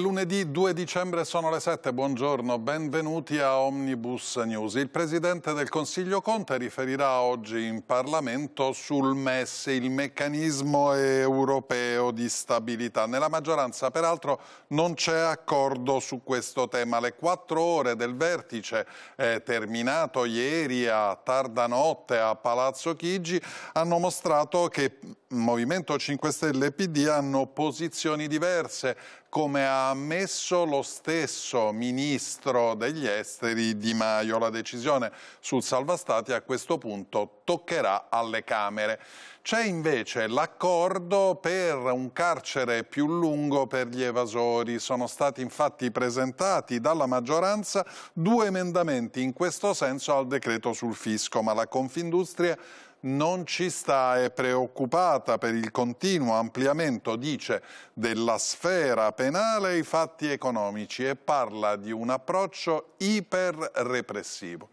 lunedì 2 dicembre sono le 7, buongiorno, benvenuti a Omnibus News. Il Presidente del Consiglio Conte riferirà oggi in Parlamento sul MES, il meccanismo europeo di stabilità. Nella maggioranza peraltro non c'è accordo su questo tema. Le quattro ore del vertice eh, terminato ieri a tarda notte a Palazzo Chigi hanno mostrato che Movimento 5 Stelle e PD hanno posizioni diverse, come ha ammesso lo stesso ministro degli esteri Di Maio. La decisione sul salva stati a questo punto toccherà alle Camere. C'è invece l'accordo per un carcere più lungo per gli evasori. Sono stati infatti presentati dalla maggioranza due emendamenti in questo senso al decreto sul fisco, ma la Confindustria non ci sta, è preoccupata per il continuo ampliamento, dice, della sfera penale ai fatti economici e parla di un approccio iperrepressivo.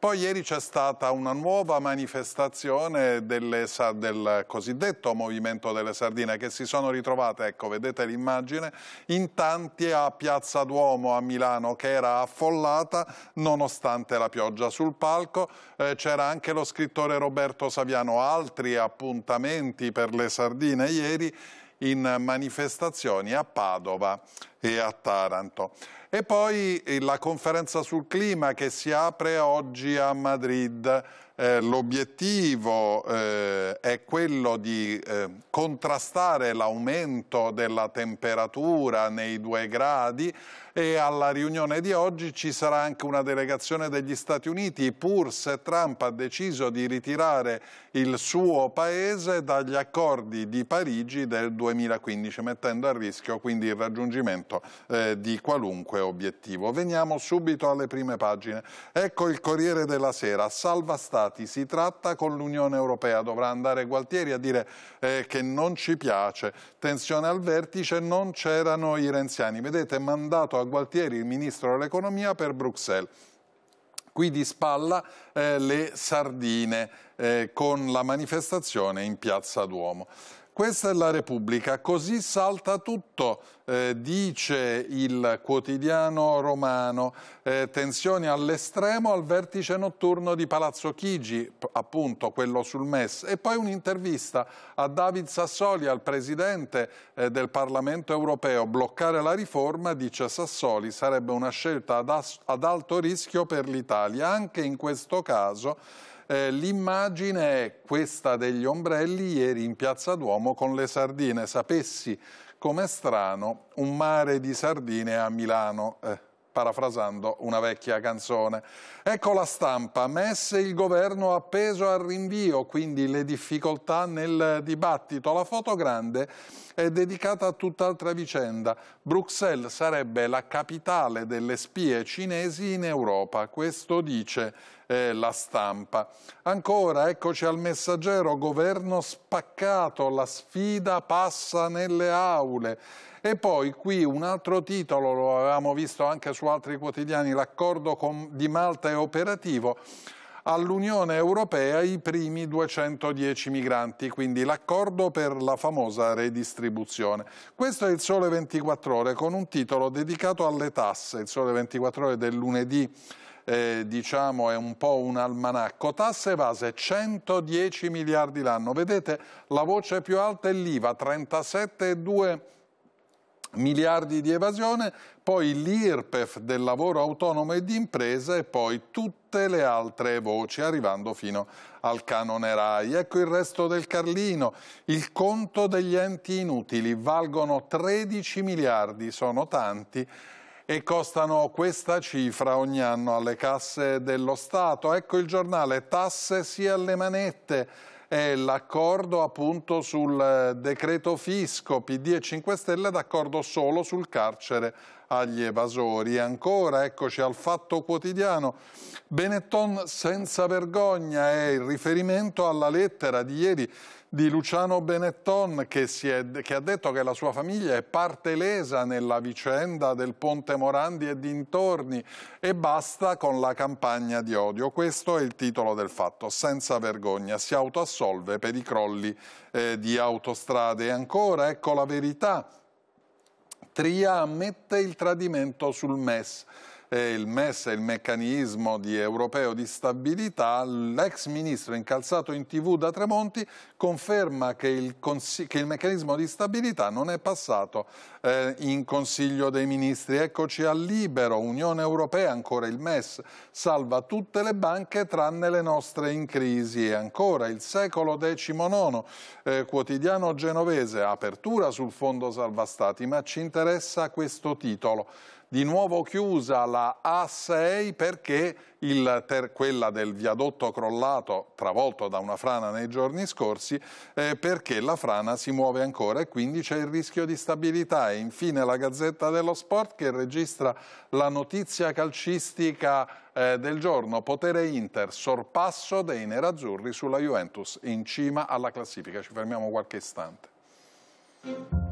Poi ieri c'è stata una nuova manifestazione delle, del cosiddetto Movimento delle Sardine che si sono ritrovate, ecco vedete l'immagine, in tanti a Piazza Duomo a Milano che era affollata nonostante la pioggia. Sul palco eh, c'era anche lo scrittore Roberto Saviano, altri appuntamenti per le Sardine ieri in manifestazioni a Padova e a Taranto. E poi eh, la conferenza sul clima che si apre oggi a Madrid. Eh, L'obiettivo eh, è quello di eh, contrastare l'aumento della temperatura nei due gradi e alla riunione di oggi ci sarà anche una delegazione degli Stati Uniti pur se Trump ha deciso di ritirare il suo paese dagli accordi di Parigi del 2015 mettendo a rischio quindi il raggiungimento eh, di qualunque obiettivo. Veniamo subito alle prime pagine. Ecco il Corriere della Sera, salva stati, si tratta con l'Unione Europea, dovrà andare Gualtieri a dire eh, che non ci piace, tensione al vertice, non c'erano i renziani, vedete mandato a Gualtieri, il ministro dell'economia, per Bruxelles. Qui di spalla eh, le sardine eh, con la manifestazione in Piazza Duomo. Questa è la Repubblica, così salta tutto, eh, dice il quotidiano romano, eh, tensioni all'estremo al vertice notturno di Palazzo Chigi, appunto quello sul MES, e poi un'intervista a David Sassoli, al Presidente eh, del Parlamento europeo, bloccare la riforma, dice Sassoli, sarebbe una scelta ad, ad alto rischio per l'Italia, anche in questo caso eh, l'immagine è questa degli ombrelli ieri in Piazza Duomo con le sardine. Sapessi com'è strano un mare di sardine a Milano. Eh parafrasando una vecchia canzone. Ecco la stampa, messe il governo appeso al rinvio, quindi le difficoltà nel dibattito. La foto grande è dedicata a tutt'altra vicenda. Bruxelles sarebbe la capitale delle spie cinesi in Europa, questo dice eh, la stampa. Ancora, eccoci al messaggero, governo spaccato, la sfida passa nelle aule. E poi qui un altro titolo, lo avevamo visto anche su altri quotidiani, l'accordo di Malta è operativo. all'Unione Europea i primi 210 migranti, quindi l'accordo per la famosa redistribuzione. Questo è il Sole 24 Ore con un titolo dedicato alle tasse, il Sole 24 Ore del lunedì eh, diciamo è un po' un almanacco, tasse evase 110 miliardi l'anno, vedete la voce più alta è l'IVA, 37,2 miliardi di evasione, poi l'IRPEF del lavoro autonomo e di impresa e poi tutte le altre voci arrivando fino al canone RAI. Ecco il resto del Carlino, il conto degli enti inutili, valgono 13 miliardi, sono tanti e costano questa cifra ogni anno alle casse dello Stato. Ecco il giornale, tasse sia alle manette, è l'accordo appunto sul eh, decreto fisco, PD e 5 Stelle d'accordo solo sul carcere agli evasori. Ancora, eccoci al fatto quotidiano, Benetton senza vergogna è il riferimento alla lettera di ieri di Luciano Benetton che, è, che, ha detto che la sua famiglia è parte lesa nella vicenda del Ponte Morandi e dintorni e basta con la campagna di odio. Questo è il titolo del fatto, senza vergogna, si autoassolve per i crolli eh, di autostrade. E ancora, ecco la verità, Tria ammette il tradimento sul MES eh, il MES è il meccanismo di europeo di stabilità, l'ex ministro incalzato in tv da Tremonti conferma che il, che il meccanismo di stabilità non è passato eh, in Consiglio dei Ministri. Eccoci al libero, Unione Europea, ancora il MES, salva tutte le banche tranne le nostre in crisi. E ancora il secolo XIX, eh, quotidiano genovese, apertura sul fondo salva stati, ma ci interessa questo titolo di nuovo chiusa la A6 perché ter, quella del viadotto crollato travolto da una frana nei giorni scorsi eh, perché la frana si muove ancora e quindi c'è il rischio di stabilità. E infine la Gazzetta dello Sport che registra la notizia calcistica eh, del giorno. Potere Inter sorpasso dei nerazzurri sulla Juventus in cima alla classifica. Ci fermiamo qualche istante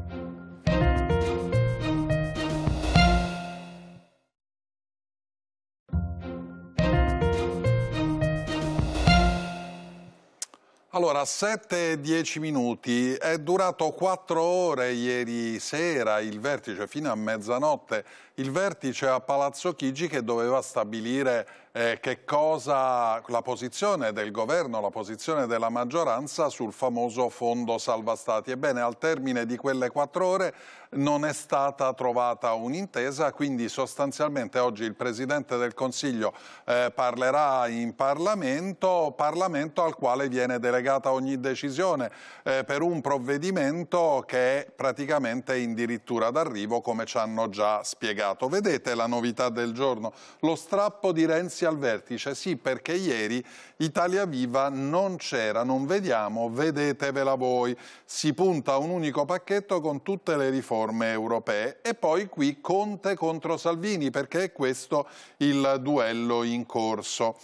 Allora, 7-10 minuti, è durato 4 ore ieri sera il vertice fino a mezzanotte, il vertice a Palazzo Chigi che doveva stabilire eh, che cosa, la posizione del governo, la posizione della maggioranza sul famoso fondo salva stati. Ebbene, al termine di quelle quattro ore non è stata trovata un'intesa, quindi sostanzialmente oggi il Presidente del Consiglio eh, parlerà in Parlamento, Parlamento al quale viene delegata ogni decisione eh, per un provvedimento che è praticamente addirittura d'arrivo come ci hanno già spiegato. Vedete la novità del giorno? Lo strappo di Renzi al vertice, sì perché ieri Italia Viva non c'era, non vediamo, vedetevela voi, si punta a un unico pacchetto con tutte le riforme europee e poi qui Conte contro Salvini perché è questo il duello in corso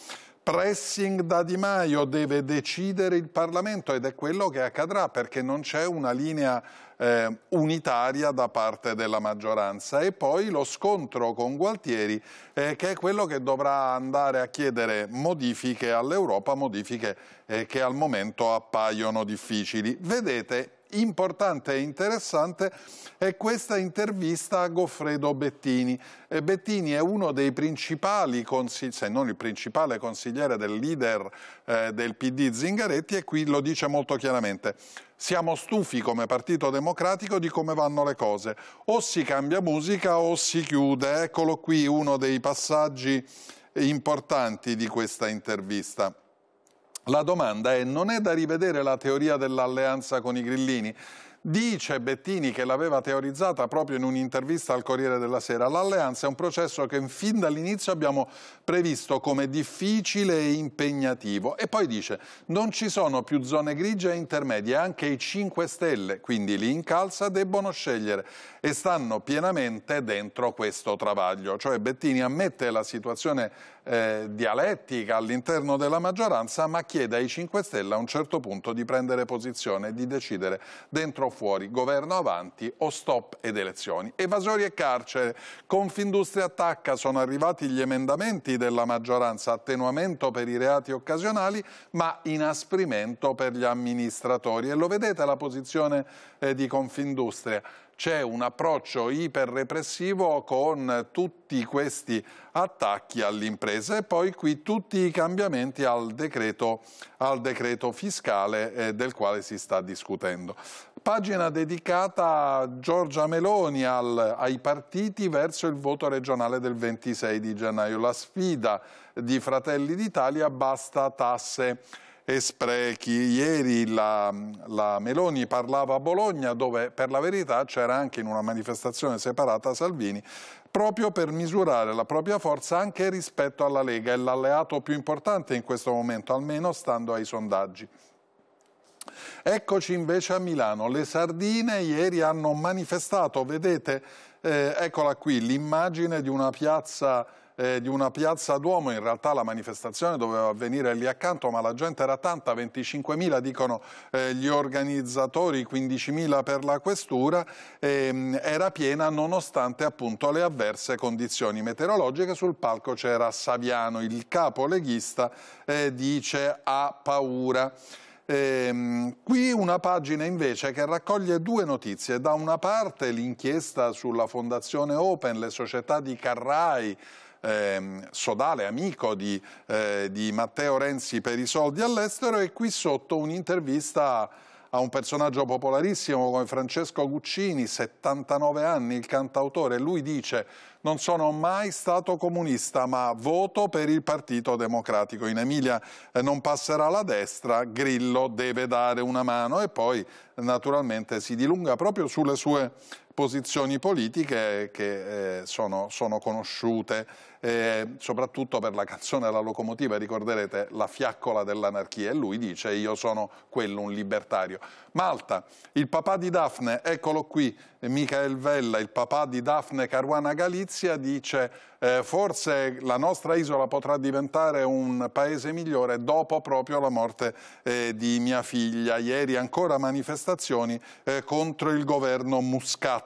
pressing da Di Maio deve decidere il Parlamento ed è quello che accadrà perché non c'è una linea eh, unitaria da parte della maggioranza e poi lo scontro con Gualtieri eh, che è quello che dovrà andare a chiedere modifiche all'Europa, modifiche eh, che al momento appaiono difficili. Vedete, importante e interessante è questa intervista a Goffredo Bettini. E Bettini è uno dei principali, se non il principale consigliere del leader eh, del PD Zingaretti e qui lo dice molto chiaramente. Siamo stufi come Partito Democratico di come vanno le cose. O si cambia musica o si chiude. Eccolo qui uno dei passaggi importanti di questa intervista. La domanda è, non è da rivedere la teoria dell'alleanza con i grillini? Dice Bettini, che l'aveva teorizzata proprio in un'intervista al Corriere della Sera, l'alleanza è un processo che fin dall'inizio abbiamo previsto come difficile e impegnativo. E poi dice, non ci sono più zone grigie e intermedie, anche i 5 Stelle, quindi li incalza, debbono scegliere e stanno pienamente dentro questo travaglio. Cioè Bettini ammette la situazione eh, dialettica all'interno della maggioranza, ma chiede ai 5 Stelle a un certo punto di prendere posizione e di decidere dentro o fuori, governo avanti o stop ed elezioni. Evasori e carcere, Confindustria attacca, sono arrivati gli emendamenti della maggioranza, attenuamento per i reati occasionali, ma inasprimento per gli amministratori. E lo vedete la posizione eh, di Confindustria? C'è un approccio iperrepressivo con tutti questi attacchi all'impresa e poi qui tutti i cambiamenti al decreto, al decreto fiscale eh, del quale si sta discutendo. Pagina dedicata a Giorgia Meloni al, ai partiti verso il voto regionale del 26 di gennaio. La sfida di Fratelli d'Italia basta tasse e sprechi. Ieri la, la, Meloni parlava a Bologna dove per la verità c'era anche in una manifestazione separata Salvini proprio per misurare la propria forza anche rispetto alla Lega, è l'alleato più importante in questo momento, almeno stando ai sondaggi. Eccoci invece a Milano, le sardine ieri hanno manifestato, vedete, eh, eccola qui, l'immagine di una piazza eh, di una piazza Duomo, in realtà la manifestazione doveva avvenire lì accanto, ma la gente era tanta, 25.000 dicono eh, gli organizzatori, 15.000 per la questura, ehm, era piena nonostante appunto le avverse condizioni meteorologiche. Sul palco c'era Saviano, il capo leghista, eh, dice ha paura. Ehm, qui una pagina invece che raccoglie due notizie. Da una parte l'inchiesta sulla Fondazione Open, le società di Carrai, ehm, sodale amico di, eh, di Matteo Renzi per i soldi all'estero e qui sotto un'intervista a un personaggio popolarissimo come Francesco Guccini, 79 anni, il cantautore, lui dice non sono mai stato comunista ma voto per il Partito Democratico. In Emilia eh, non passerà la destra, Grillo deve dare una mano e poi naturalmente si dilunga proprio sulle sue posizioni politiche che eh, sono, sono, conosciute, eh, soprattutto per la canzone La locomotiva, ricorderete la fiaccola dell'anarchia e lui dice io sono quello, un libertario. Malta, il papà di Daphne, eccolo qui, Michael Vella, il papà di Daphne Caruana Galizia, dice eh, forse la nostra isola potrà diventare un paese migliore dopo proprio la morte eh, di mia figlia. Ieri ancora manifestazioni eh, contro il governo Muscat.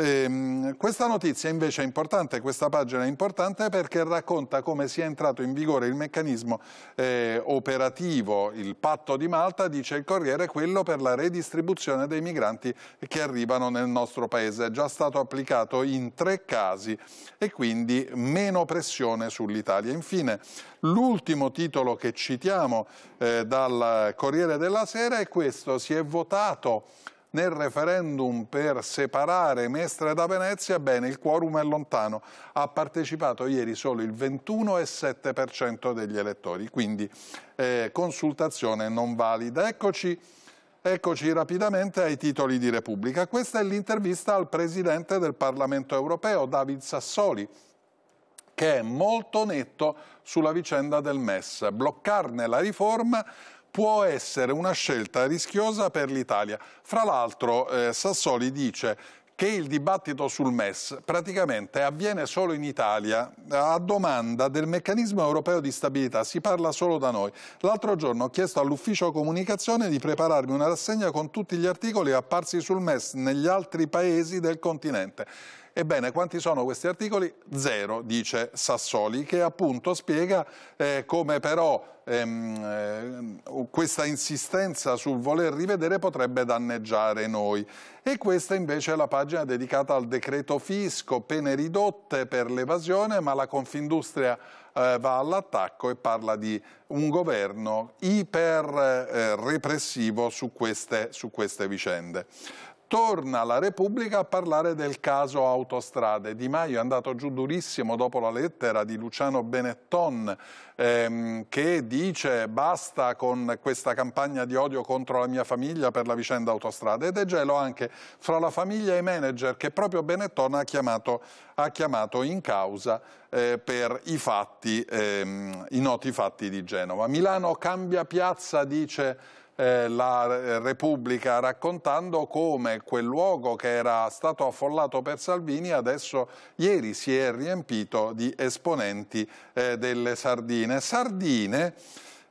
Eh, questa notizia invece è importante, questa pagina è importante perché racconta come sia entrato in vigore il meccanismo eh, operativo, il patto di Malta, dice il Corriere, quello per la redistribuzione dei migranti che arrivano nel nostro paese. È già stato applicato in tre casi e quindi meno pressione sull'Italia. Infine, l'ultimo titolo che citiamo eh, dal Corriere della Sera è questo, si è votato nel referendum per separare Mestre da Venezia, bene, il quorum è lontano. Ha partecipato ieri solo il 21,7% degli elettori, quindi eh, consultazione non valida. Eccoci, eccoci rapidamente ai titoli di Repubblica. Questa è l'intervista al Presidente del Parlamento europeo, David Sassoli, che è molto netto sulla vicenda del MES. Bloccarne la riforma può essere una scelta rischiosa per l'Italia. Fra l'altro eh, Sassoli dice che il dibattito sul MES praticamente avviene solo in Italia a domanda del meccanismo europeo di stabilità, si parla solo da noi. L'altro giorno ho chiesto all'ufficio comunicazione di prepararmi una rassegna con tutti gli articoli apparsi sul MES negli altri paesi del continente. Ebbene, quanti sono questi articoli? Zero, dice Sassoli, che appunto spiega eh, come però ehm, eh, questa insistenza sul voler rivedere potrebbe danneggiare noi. E questa invece è la pagina dedicata al decreto fisco, pene ridotte per l'evasione, ma la Confindustria eh, va all'attacco e parla di un governo iper eh, repressivo su queste, su queste vicende torna la Repubblica a parlare del caso autostrade. Di Maio è andato giù durissimo dopo la lettera di Luciano Benetton ehm, che dice basta con questa campagna di odio contro la mia famiglia per la vicenda autostrade ed è gelo anche fra la famiglia e i manager che proprio Benetton ha chiamato, ha chiamato in causa eh, per i, fatti, ehm, i noti fatti di Genova. Milano cambia piazza, dice eh, la Repubblica raccontando come quel luogo che era stato affollato per Salvini adesso ieri si è riempito di esponenti eh, delle sardine. Sardine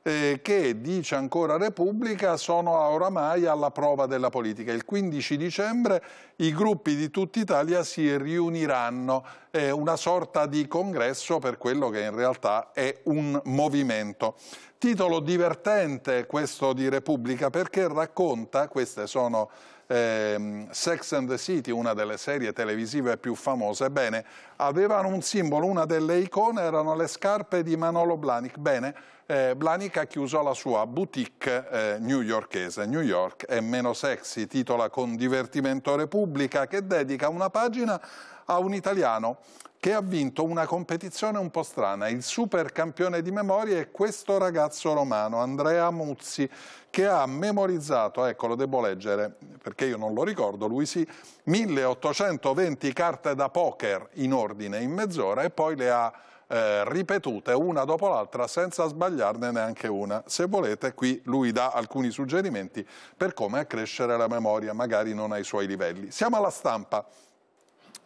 eh, che, dice ancora Repubblica, sono oramai alla prova della politica. Il 15 dicembre i gruppi di tutta Italia si riuniranno, eh, una sorta di congresso per quello che in realtà è un movimento. Titolo divertente questo di Repubblica perché racconta, queste sono eh, Sex and the City, una delle serie televisive più famose, ebbene, avevano un simbolo, una delle icone erano le scarpe di Manolo Blahnik. Bene, eh, Blahnik ha chiuso la sua boutique eh, newyorkese. New York è meno sexy, titola con divertimento Repubblica, che dedica una pagina a un italiano che ha vinto una competizione un po' strana. Il super campione di memoria è questo ragazzo romano, Andrea Muzzi, che ha memorizzato, ecco lo devo leggere perché io non lo ricordo, lui sì, 1820 carte da poker in ordine in mezz'ora e poi le ha eh, ripetute una dopo l'altra senza sbagliarne neanche una. Se volete qui lui dà alcuni suggerimenti per come accrescere la memoria, magari non ai suoi livelli. Siamo alla stampa.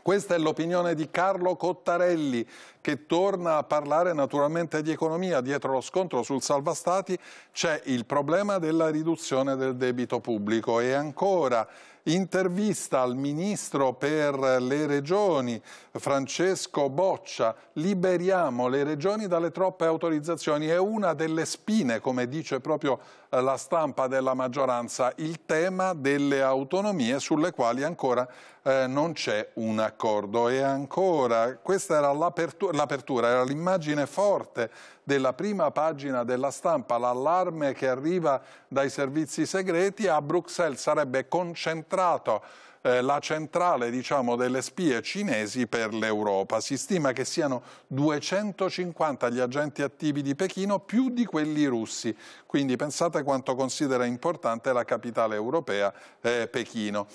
Questa è l'opinione di Carlo Cottarelli che torna a parlare naturalmente di economia. Dietro lo scontro sul salva stati c'è il problema della riduzione del debito pubblico e ancora intervista al ministro per le regioni Francesco Boccia, liberiamo le regioni dalle troppe autorizzazioni, è una delle spine, come dice proprio la stampa della maggioranza, il tema delle autonomie sulle quali ancora eh, non c'è un accordo. E ancora, questa era l'apertura, era l'immagine forte della prima pagina della stampa, l'allarme che arriva dai servizi segreti, a Bruxelles sarebbe concentrato eh, la centrale diciamo, delle spie cinesi per l'Europa. Si stima che siano 250 gli agenti attivi di Pechino più di quelli russi, quindi pensate quanto considera importante la capitale europea eh, Pechino.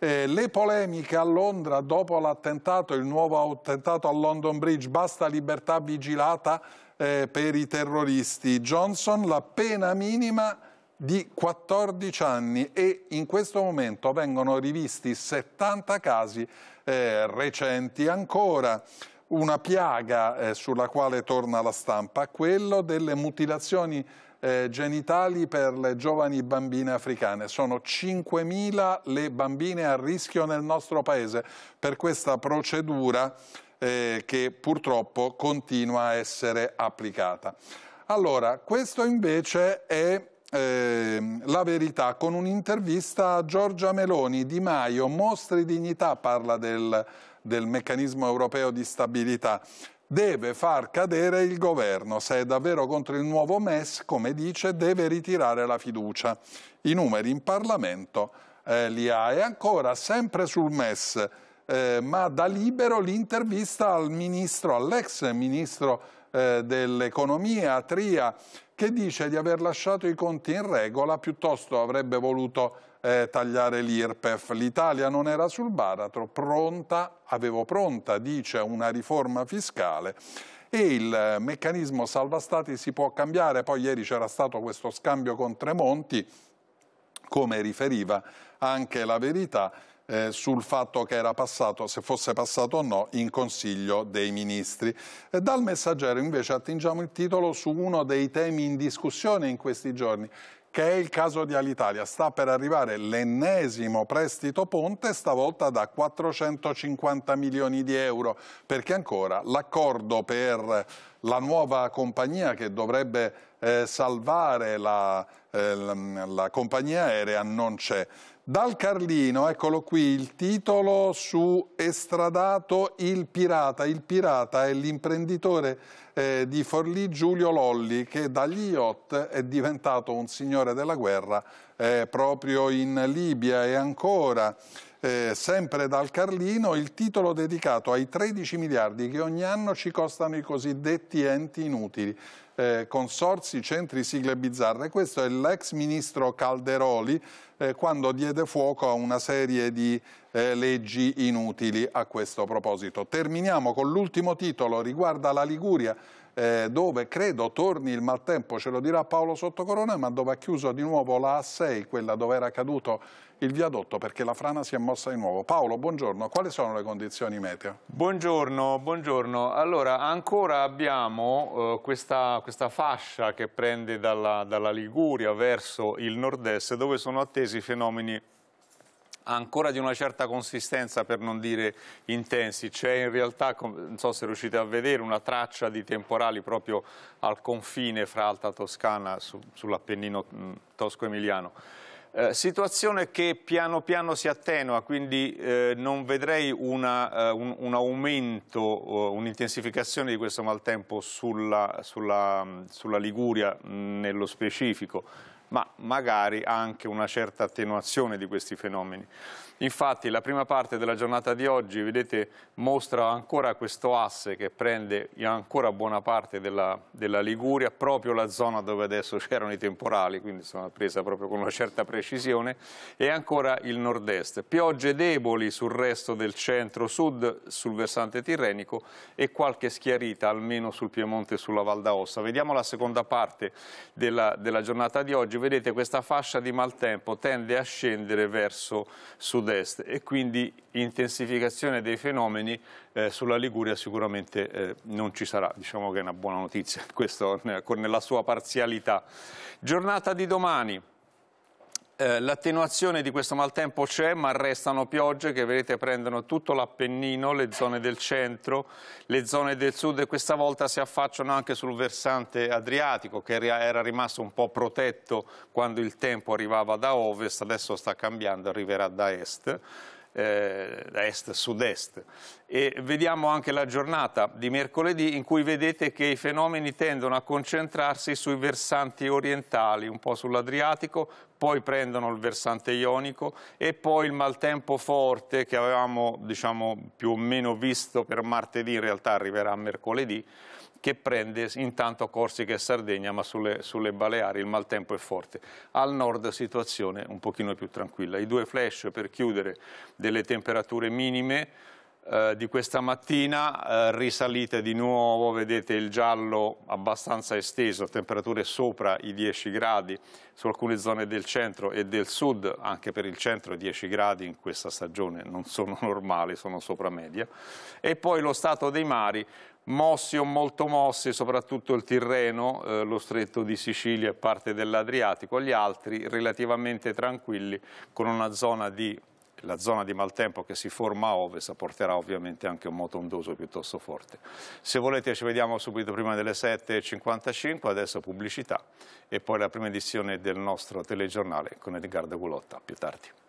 Eh, le polemiche a Londra dopo l'attentato, il nuovo attentato a London Bridge, basta libertà vigilata eh, per i terroristi. Johnson, la pena minima di 14 anni e in questo momento vengono rivisti 70 casi eh, recenti. Ancora una piaga eh, sulla quale torna la stampa, quello delle mutilazioni eh, genitali per le giovani bambine africane. Sono 5.000 le bambine a rischio nel nostro paese per questa procedura eh, che purtroppo continua a essere applicata. Allora, questo invece è eh, la verità con un'intervista a Giorgia Meloni. Di Maio, mostri dignità, parla del, del meccanismo europeo di stabilità deve far cadere il governo. Se è davvero contro il nuovo MES, come dice, deve ritirare la fiducia. I numeri in Parlamento eh, li ha. E ancora, sempre sul MES, eh, ma da libero l'intervista al ministro, all'ex ministro eh, dell'economia, Tria, che dice di aver lasciato i conti in regola, piuttosto avrebbe voluto eh, tagliare l'IRPEF. L'Italia non era sul baratro, pronta, avevo pronta, dice, una riforma fiscale e il meccanismo salva stati si può cambiare, poi ieri c'era stato questo scambio con Tremonti, come riferiva anche la verità, eh, sul fatto che era passato, se fosse passato o no, in Consiglio dei Ministri. E dal Messaggero invece attingiamo il titolo su uno dei temi in discussione in questi giorni, che è il caso di Alitalia. Sta per arrivare l'ennesimo prestito ponte, stavolta da 450 milioni di euro, perché ancora l'accordo per la nuova compagnia che dovrebbe eh, salvare la, eh, la, la compagnia aerea non c'è. Dal Carlino, eccolo qui, il titolo su Estradato il Pirata. Il Pirata è l'imprenditore eh, di Forlì Giulio Lolli che dagli yacht è diventato un signore della guerra eh, proprio in Libia e ancora... Eh, sempre dal Carlino, il titolo dedicato ai 13 miliardi che ogni anno ci costano i cosiddetti enti inutili eh, consorsi, centri, sigle bizzarre. Questo è l'ex ministro Calderoli eh, quando diede fuoco a una serie di eh, leggi inutili a questo proposito. Terminiamo con l'ultimo titolo, riguarda la Liguria eh, dove credo torni il maltempo, ce lo dirà Paolo Sottocorona, ma dove ha chiuso di nuovo la A6, quella dove era caduto il viadotto perché la frana si è mossa di nuovo. Paolo, buongiorno, quali sono le condizioni meteo? Buongiorno, buongiorno. Allora, ancora abbiamo eh, questa, questa, fascia che prende dalla, dalla Liguria verso il nord-est dove sono attesi fenomeni ancora di una certa consistenza per non dire intensi, c'è in realtà, non so se riuscite a vedere, una traccia di temporali proprio al confine fra Alta Toscana su, sull'Appennino tosco-emiliano. Eh, situazione che piano piano si attenua, quindi eh, non vedrei una, uh, un, un, aumento, uh, un'intensificazione di questo maltempo sulla, sulla, sulla Liguria mh, nello specifico ma magari anche una certa attenuazione di questi fenomeni. Infatti la prima parte della giornata di oggi, vedete, mostra ancora questo asse che prende ancora buona parte della, della Liguria, proprio la zona dove adesso c'erano i temporali, quindi sono presa proprio con una certa precisione, e ancora il nord-est. Piogge deboli sul resto del centro-sud, sul versante tirrenico e qualche schiarita almeno sul Piemonte e sulla Val d'Aosta. Vediamo la seconda parte della, della giornata di oggi, vedete questa fascia di maltempo tende a scendere verso sud sud-est e quindi intensificazione dei fenomeni eh, sulla Liguria sicuramente eh, non ci sarà, diciamo che è una buona notizia, questo nella sua parzialità. Giornata di domani, eh, l'attenuazione di questo maltempo c'è, ma restano piogge che vedete prendono tutto l'Appennino, le zone del centro, le zone del sud e questa volta si affacciano anche sul versante adriatico che era rimasto un po' protetto quando il tempo arrivava da ovest, adesso sta cambiando, arriverà da est eh, est-sud-est. E vediamo anche la giornata di mercoledì in cui vedete che i fenomeni tendono a concentrarsi sui versanti orientali, un po' sull'Adriatico, poi prendono il versante ionico e poi il maltempo forte che avevamo diciamo, più o meno visto per martedì, in realtà arriverà mercoledì, che prende intanto Corsica e Sardegna, ma sulle, sulle, Baleari il maltempo è forte. Al nord situazione un pochino più tranquilla. I due flash per chiudere delle temperature minime eh, di questa mattina, eh, risalite di nuovo, vedete il giallo abbastanza esteso, temperature sopra i 10 gradi su alcune zone del centro e del sud, anche per il centro 10 gradi in questa stagione non sono normali, sono sopra media, e poi lo stato dei mari, mossi o molto mossi, soprattutto il Tirreno, eh, lo stretto di Sicilia e parte dell'Adriatico, gli altri relativamente tranquilli con una zona di la zona di maltempo che si forma a ovest porterà ovviamente anche un moto ondoso piuttosto forte. Se volete ci vediamo subito prima delle 7.55, adesso pubblicità e poi la prima edizione del nostro telegiornale con Edgardo Gulotta, più tardi.